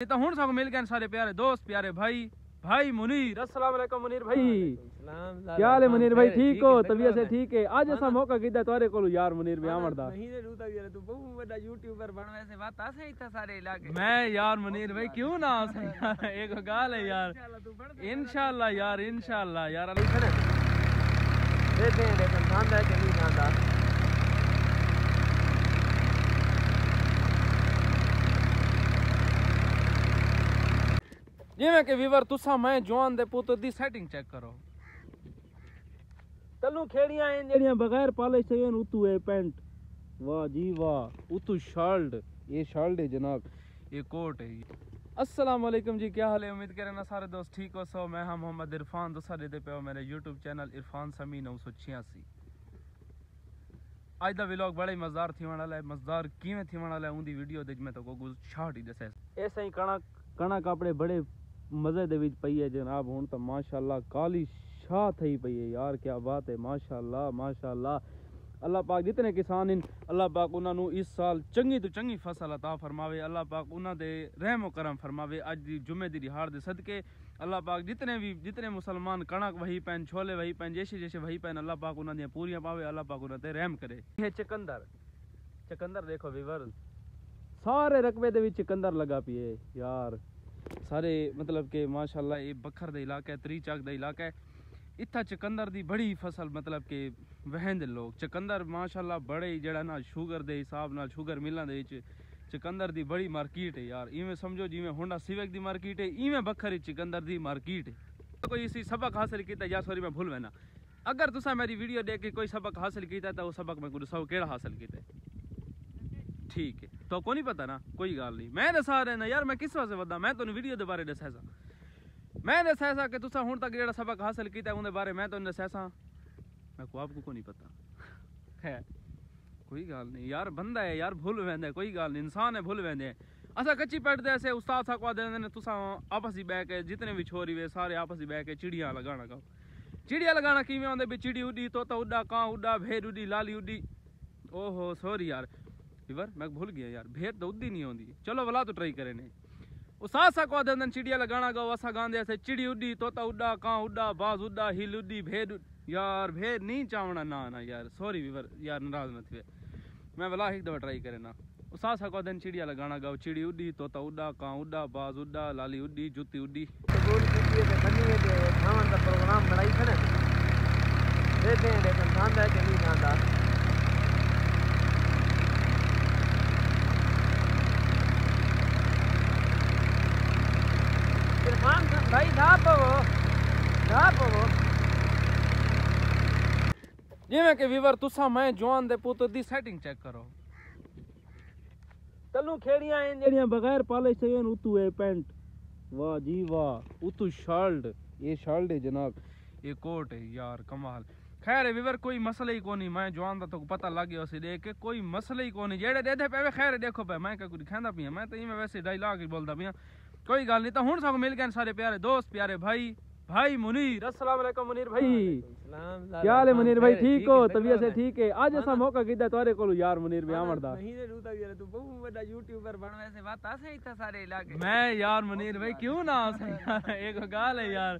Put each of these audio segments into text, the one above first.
ये तो हूँ सब मिल गए सारे प्यारे दोस्त प्यारे भाई। भाई मुनीर अस्सलाम वालेकुम मुनीर भाई। क्या हाल है मुनीर भाई? ठीक हो? तबीयत से ठीक है? आज ऐसा मौका किदा तुम्हारे को यार मुनीर भाई आमड़ दा महीने रूता भी तू बहु बड़ा यूट्यूबर बनवे से बात आसे ही था सारे इलाके। मैं यार मुनीर भाई क्यों ना आ सके यार? एक गाल है यार। इंशाल्लाह तू बढ़ इंशाल्लाह यार इंशाल्लाह। यार देते हैं लेकिन खांदा है कि नहीं खांदा ਜਿਵੇਂ ਕਿ ਵੀਵਰ ਤੁਸਾਂ ਮੈਂ ਜਵਾਨ ਦੇ ਪੁੱਤ ਦੀ ਸੈਟਿੰਗ ਚੈੱਕ ਕਰੋ ਤੈਨੂੰ ਖੇੜੀਆਂ ਐ ਜਿਹੜੀਆਂ ਬਗੈਰ ਪਾਲਿਸ਼ ਤੋਂ ਉਤੂ ਹੈ ਪੈਂਟ ਵਾਹ ਜੀ ਵਾਹ ਉਤੂ ਸ਼ਰਟ ਇਹ ਸ਼ਰਟ ਹੈ ਜਨਾਬ ਇਹ ਕੋਟ ਹੈ अस्सलाम वालेकुम जी क्या हाल है उम्मीद करें ना सारे दोस्त ठीक हो सो मैं हाँ मोहम्मद इरफान दोसा देते पे हो मेरे यूट्यूब चैनल इरफान समी नौ सौ छियासी ਅੱਜ ਦਾ ਵਲੌਗ ਬੜਾ ਹੀ ਮਜ਼ੇਦਾਰ ਥੀਵਣ ਵਾਲਾ ਹੈ ਮਜ਼ੇਦਾਰ ਕਿਵੇਂ ਥੀਵਣ ਵਾਲਾ ਹੈ ਉਹਦੀ ਵੀਡੀਓ ਦੇ ਮੈਂ ਤਾਂ ਕੋਈ ਸ਼ਾਰਟ ਹੀ ਦੱਸਿਆ ਐਸਾ ਹੀ ਕਣਕ ਕਣਕ ਆਪਣੇ ਬੜੇ मज़े दे पई है जनाब हूँ तो माशाला काली शाह थी पई है। यार, क्या बात है माशाला माशाला अल्लाह पाक जितने किसान इन अल्लाह पाक उन्होंने इस साल चंगी तो चंगी फ़सल अता फरमावे। अल्लाह पाक उन्होंने रहमो करम फरमावे। अज की जुमे की रिहार दे सदके अल्लाह पाक जितने भी जितने मुसलमान कणक वही पैन, छोले वही पैन, जैसे जैसे वही पैन, अल्लाह पाक उन्होंने पूरियाँ पावे, अल्लाह पाक उन्होंने रहम करे। ये चकंदर चकंदर देखो विवर सारे रकबे के चिकंदर लगा पिए यार ਸਾਰੇ ਮਤਲਬ ਕਿ ਮਾਸ਼ਾਅੱਲਾ ਇਹ ਬੱਖਰ ਦਾ ਇਲਾਕਾ ਹੈ ਤਰੀਚਾਕ ਦਾ ਇਲਾਕਾ ਹੈ ਇੱਥਾ ਚਕੰਦਰ ਦੀ ਬੜੀ ਫਸਲ ਮਤਲਬ ਕਿ ਵਹਿੰਦੇ ਲੋਕ ਚਕੰਦਰ ਮਾਸ਼ਾਅੱਲਾ ਬੜੇ ਜਿਹੜਾ ਨਾ ਸ਼ੂਗਰ ਦੇ ਹਿਸਾਬ ਨਾਲ ਸ਼ੂਗਰ ਮਿਲਾਂ ਦੇ ਵਿੱਚ ਚਕੰਦਰ ਦੀ ਬੜੀ ਮਾਰਕੀਟ ਹੈ ਯਾਰ ਇਵੇਂ ਸਮਝੋ ਜਿਵੇਂ ਹੋਂਡਾ ਸਿਵਿਕ ਦੀ ਮਾਰਕੀਟ ਹੈ ਇਵੇਂ ਬੱਖਰ ਹੀ ਚਕੰਦਰ ਦੀ ਮਾਰਕੀਟ ਹੈ ਕੋਈ ਇਸੀ ਸਬਕ ਹਾਸਲ ਕੀਤਾ ਜਾਂ ਸੌਰੀ ਮੈਂ ਭੁੱਲ ਵੈਨਾ अगर तुसा मेरी वीडियो देख के कोई सबक हासिल किया तो वो सबक मैं गुस्सा केड़ा हासिल किया ठीक है तो को नहीं पता ना कोई गल नहीं मैं दसा रहा यार मैं किस वास्ते वदा मैं तेन वीडियो दे बारे दसा सा मैं दसा सा कि तुसा हुन तक जेड़ा सबक हासिल किया उनके बारे मैं तेन दसा सा मैं को आपको को नहीं पता है कोई गल नहीं यार बंदा है यार भूल वेंदे कोई गल नहीं इंसान है भूल वेंदे असा कच्ची पेट दे ऐसे उस्ताद सा को देंदे ने तुसा आपस ही बैठ के जितने भी छोरी वे सारे आपस ही बैठ के चिड़िया लगाना गाओ चिड़िया लगाना किवें आंदे भी चिड़ी उड़ी तोता उड़ा कां उड़ा भेड़ उड़ी लाली उड़ी ओहो सॉरी यार रिवर मैं भूल गया यार। भेड़ तो उड़ी नहीं आंदी चलो वला तो ट्राई करे ने उसा सा को देंदे चिड़िया लगाना गाओ, असा गांदे ऐसे चिड़ी उड़ी तोता उड़ा कां उड़ा बाज उड़ा हिल उड़ी उड़- यार भेड़ नहीं चावना। ना ना यार सॉरी विवर यार नाराज़ मत वे मैं वला एक दफ़ा ट्राई करे ना। उसा सा को दिन चिड़िया लगाना गाओ, चिड़ी उड़ी तोता उड़ा कां उड़ा बाज उड़ा लाली उड़ी जुती उड़ी प्रोग्राम बनाई इरफान भाई ना पवो ना पवो ਜਿਵੇਂ ਕਿ ਵੀਵਰ ਤੁਸਾਂ ਮੈਂ ਜਵਾਨ ਦੇ ਪੁੱਤ ਦੀ ਸੈਟਿੰਗ ਚੈੱਕ ਕਰੋ ਤੈਨੂੰ ਖੇੜੀਆਂ ਐ ਜਿਹੜੀਆਂ ਬਗੈਰ ਪਾਲਿਸ਼ ਤੋਂ ਉਤੂ ਹੈ ਪੈਂਟ ਵਾਹ ਜੀ ਵਾਹ ਉਤੂ ਸ਼ਰਟ ਇਹ ਸ਼ਰਟ ਹੈ ਜਨਾਬ ਇਹ ਕੋਟ ਹੈ ਯਾਰ ਕਮਾਲ ਖੈਰ ਹੈ ਵੀਵਰ ਕੋਈ ਮਸਲਾ ਹੀ ਕੋਨੀ ਮੈਂ ਜਵਾਨ ਦਾ ਤਾਂ ਪਤਾ ਲੱਗ ਗਿਆ ਸੀ ਦੇਖ ਕੇ ਕੋਈ ਮਸਲਾ ਹੀ ਕੋਨੀ ਜਿਹੜੇ ਦੇ ਦੇ ਪਵੇ ਖੈਰ ਹੈ, ਦੇਖੋ ਪਏ ਮੈਂ ਕਿਹਾ ਕੁਝ ਖਾਂਦਾ ਪਿਆ ਮੈਂ ਤਾਂ ਇਵੇਂ ਵੈਸੇ ਡਾਇਲੌਗ ਹੀ ਬੋਲਦਾ ਪਿਆ ਕੋਈ ਗੱਲ ਨਹੀਂ ਤਾਂ ਹੁਣ ਸਭ ਮਿਲ ਗਏ ਸਾਰੇ ਪਿਆਰੇ ਦੋਸਤ ਪਿਆਰੇ ਭਾਈ भाई मुनीर अस्सलाम वालेकुम मुनीर भाई। क्या हाल है मुनीर भाई? ठीक हो तबीयत से ठीक है? आज हाँ ऐसा मौका किदा तोरे को यार मुनीर भाई भी दा नहीं रे रुदा यार तू बहुत बड़ा यूट्यूबर बन वैसे बात आ से इतना सारे इलाके। मैं यार मुनीर भाई क्यों ना आ से एक गाल है यार।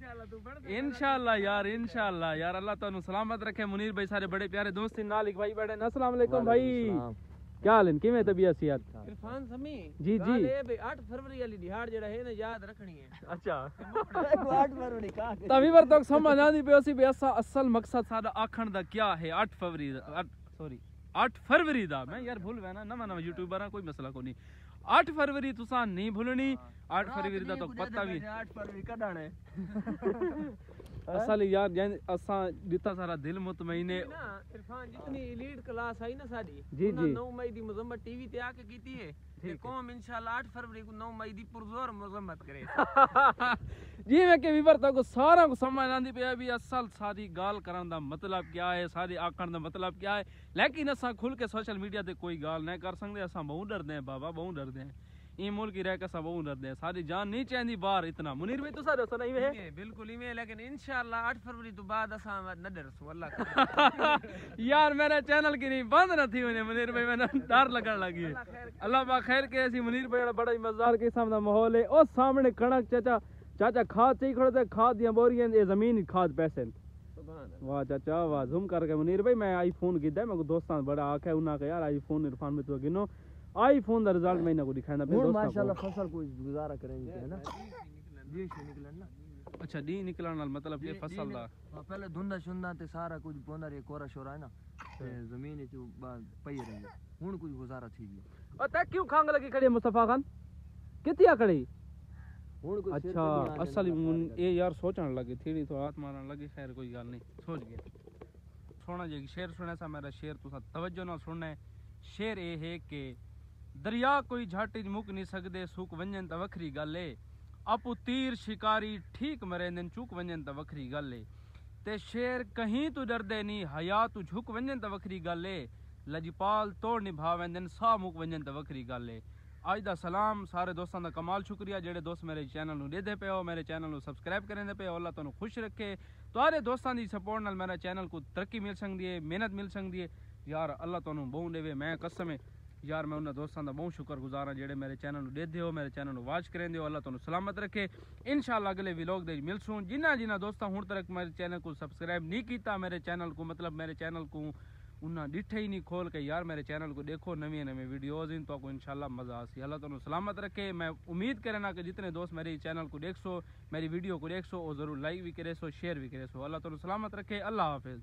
इंशाल्लाह यार इंशाल्लाह। यार अल्लाह तानु सलामत रखे मुनीर भाई सारे बड़े प्यारे दोस्त इन नालिक भाई बड़े अस्सलाम वालेकुम भाई। ਕੀ ਹਾਲ ਕਿਵੇਂ ਤਬੀਅਤ ਸਿਹਤ? ਇਰਫਾਨ ਸਮੀ ਜੀ ਜੀ। ਇਹ ਵੀ 8 ਫਰਵਰੀ ਵਾਲੀ ਦਿਹਾੜ ਜਿਹੜਾ ਹੈ ਨਾ ਯਾਦ ਰੱਖਣੀ ਹੈ। ਅੱਛਾ। 8 ਫਰਵਰੀ ਕਾ ਤਾਂ ਵੀਰ ਤੱਕ ਸਮਝ ਆਂਦੀ ਪਈ ਸੀ ਵੀ ਅਸਾ ਅਸਲ ਮਕਸਦ ਸਾਡਾ ਆਖਣ ਦਾ ਕੀ ਹੈ? 8 ਫਰਵਰੀ ਸੌਰੀ 8 ਫਰਵਰੀ ਦਾ। ਮੈਂ ਯਾਰ ਭੁੱਲ ਵੈਣਾ ਨਵਾਂ ਨਵਾਂ ਯੂਟਿਊਬਰਾਂ ਕੋਈ ਮਸਲਾ ਕੋ ਨਹੀਂ। 8 ਫਰਵਰੀ ਤੁਸੀਂ ਨਹੀਂ ਭੁੱਲਣੀ 8 ਫਰਵਰੀ ਦਾ ਤਾਂ ਪਤਾ ਵੀ 8 ਫਰਵਰੀ ਕਢਾਣਾ असल यार यानी असा दिता सारा दिल मुतमईन। है ना इरफान जितनी एलीट क्लास आई ना साडी जी जी। 9 मई दी मजम्मत टीवी पे आके कीती है ते कौम इंशाल्लाह 8 फरवरी को 9 मई दी पुरजोर मजम्मत करे। जी मैं के वीवर तो सारा को समझ आंदी पे भी असल सारी गाल करन दा मतलब क्या है सारी आखन दा मतलब क्या है। लेकिन असा खुल के सोशल मीडिया ते कोई गाल ना कर सकदे असा बहुत डरदे हैं बाबा बहुत डरदे हैं। ई मुल्क ही रह के सब वो डरदे सारी जान नहीं चाहती बाहर इतना। मुनीर भाई तुसा दसो नहीं है इवें, बिल्कुल इवें लेकिन इंशाल्लाह 8 फरवरी तो बाद असा न डरसू अल्लाह। यार मेरे चैनल की नहीं बंद न थी वने मुनीर भाई मैंने डर लगन लगी है। अल्लाह पा खैर के ऐसी मुनीर भाई बड़ा ही मज़ेदार किस्म दा माहौल है। ओ सामने कणक चाचा चाचा खाद चाहिए खड़े ते खाद दियाँ बोरियाँ ये ज़मीन खाद पैसे। वाह चाचा वाह जूम करके मुनीर भाई। मैं आईफोन कीता मैं दोस्तां बड़ा आखे उन्ना के यार आईफोन इरफान में तो गिनो। आईफोन दा रिज़ल्ट मैं को दिखांदा पे हुन माशाल्लाह फ़सल कोई गुजारा करेंगे है ना जी से निकलन ना अच्छा डी निकलण नाल मतलब ये फ़सल दा पहले धुंदा शुंदा ते सारा कुछ पौंदा रे कोरा शोरा है ना ते ज़मीन च पई रही हुन कुछ गुजारा थी गया ओ ते क्यों खांग लगी खड़ी मुस्तफ़ा खान कितिया खड़ी हुन कुछ अच्छा के असल। ये यार सोचने लगी थी तो हाथ मारने लगी खैर कोई गल नहीं सोच गया सोना जी शेर सुने सा मेरा शेर तुसा तवज्जो ना सुनना है शेर ये है कि ਦਰਿਆ ਕੋਈ ਝੱਟ ਹੀ ਮੁੱਕ ਨਹੀਂ ਸਕਦੇ, ਸੁੱਕ ਵੰਜਨ ਤਾਂ ਵੱਖਰੀ ਗੱਲ ਏ। ਆਪੂ ਤੀਰ ਸ਼ਿਕਾਰੀ ਠੀਕ ਮਰੇ ਨਨ, ਚੁੱਕ ਵੰਜਨ ਤਾਂ ਵੱਖਰੀ ਗੱਲ ਏ। ਤੇ ਸ਼ੇਰ ਕਹੀਂ ਤੂੰ ਡਰਦੇ ਨਹੀਂ ਹਯਾ ਤੂੰ ਝੁਕ ਵੰਜਨ ਤਾਂ ਵੱਖਰੀ ਗੱਲ ਏ। ਲਜਪਾਲ ਤੋੜ ਨਿਭਾਵੈਂਦਨ ਸਾ ਮੁਕ ਵੰਜਨ ਤਾਂ ਵੱਖਰੀ ਗੱਲ ਏ। ਅੱਜ ਦਾ ਸਲਾਮ, ਸਾਰੇ ਦੋਸਤਾਂ ਦਾ ਕਮਾਲ ਸ਼ੁਕਰੀਆ, ਜਿਹੜੇ ਦੋਸਤ ਮੇਰੇ ਚੈਨਲ ਨੂੰ ਦੇਦੇ ਪਏ ਹੋ, ਮੇਰੇ ਚੈਨਲ ਨੂੰ ਸਬਸਕ੍ਰਾਈਬ ਕਰਨ ਦੇ ਪਏ ਅੱਲਾ ਤੁਹਾਨੂੰ ਖੁਸ਼ ਰੱਖੇ। ਤੁਹਾਡੇ ਦੋਸਤਾਂ ਦੀ ਸਪੋਰਟ ਨਾਲ ਮੇਰਾ ਚੈਨਲ ਨੂੰ ਤਰੱਕੀ ਮਿਲ ਸਕਦੀ ਹੈ ਮਿਹਨਤ ਮਿਲ ਸਕਦੀ ਹੈ ਯਾਰ, ਅੱਲਾ ਤੁਹਾਨੂੰ ਬਹੁ ਦੇਵੇ, ਮੈਂ ਕਸਮ ਹੈ ਯਾਰ ਮੈਂ ਉਹਨਾਂ ਦੋਸਤਾਂ ਦਾ ਬਹੁਤ ਸ਼ੁਕਰਗੁਜ਼ਾਰ ਹਾਂ ਜਿਹੜੇ ਮੇਰੇ ਚੈਨਲ ਨੂੰ ਦੇਖਦੇ ਹੋ ਮੇਰੇ ਚੈਨਲ ਨੂੰ ਵਾਚ ਕਰਦੇ ਹੋ ਅੱਲਾਹ ਤੁਹਾਨੂੰ ਸਲਾਮਤ ਰੱਖੇ ਇਨਸ਼ਾਅੱਲਾ ਅਗਲੇ ਵਲੌਗ ਦੇ ਵਿੱਚ ਮਿਲਸੂੰ ਜਿਨ੍ਹਾਂ ਜਿਨ੍ਹਾਂ ਦੋਸਤਾਂ ਹੁਣ ਤੱਕ ਮੇਰੇ ਚੈਨਲ को सब्सक्राइब नहीं ਕੀਤਾ ਮੇਰੇ ਚੈਨਲ को मतलब मेरे चैनल को उन्हें डिठे ही नहीं खोल के यार मेरे चैनल को देखो नवी नवी वीडियोज इन तो आपको इंशाल्लाह मजा आसी अल्लाह तुम सलामत रखे मैं उम्मीद करना कि जितने दोस्त मेरे चैनल को देख सो मेरी वीडियो को देख सो और जरूर लाइक भी करे सो शेयर भी करे सो अल्लाह तुम सलामत रखे अल्लाह हाफिज